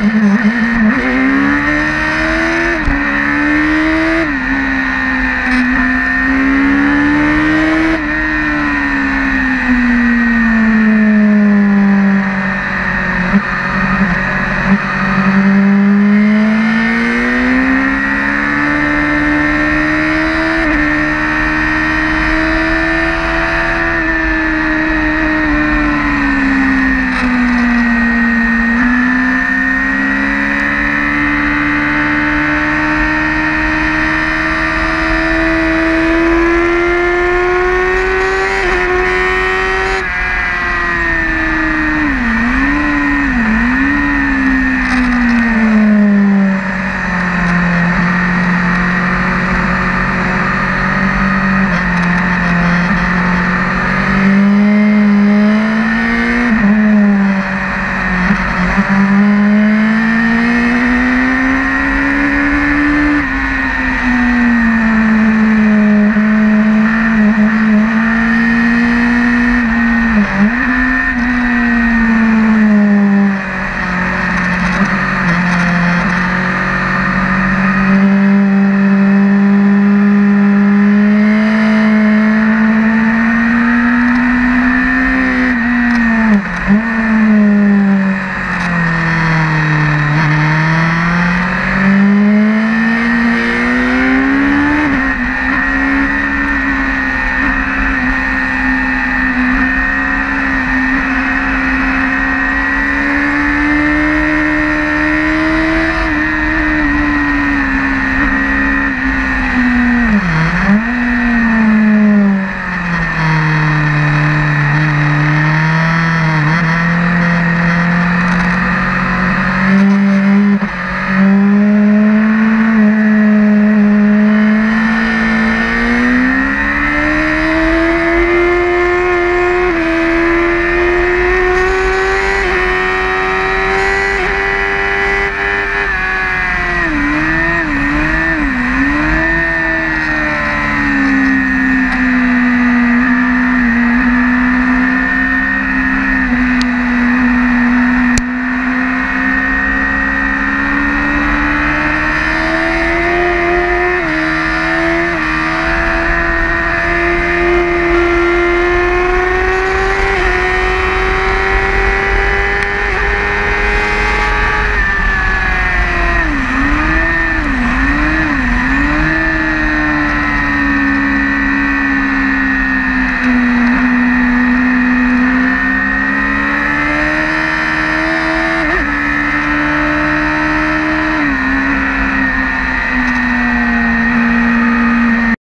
Mm-hmm.